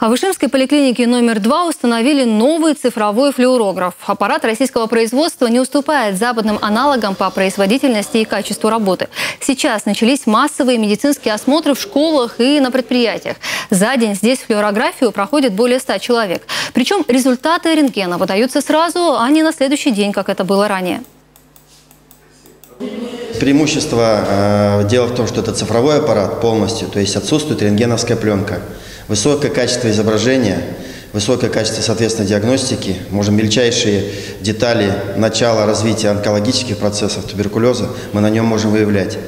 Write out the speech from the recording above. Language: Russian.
А в Ишимской поликлинике номер два установили новый цифровой флюорограф. Аппарат российского производства не уступает западным аналогам по производительности и качеству работы. Сейчас начались массовые медицинские осмотры в школах и на предприятиях. За день здесь флюорографию проходит более 100 человек. Причем результаты рентгена выдаются сразу, а не на следующий день, как это было ранее. Преимущество э, дела в том, что это цифровой аппарат полностью, то есть отсутствует рентгеновская пленка. Высокое качество изображения, высокое качество, соответственно, диагностики. Можем мельчайшие детали начала развития онкологических процессов, туберкулеза, мы на нем можем выявлять.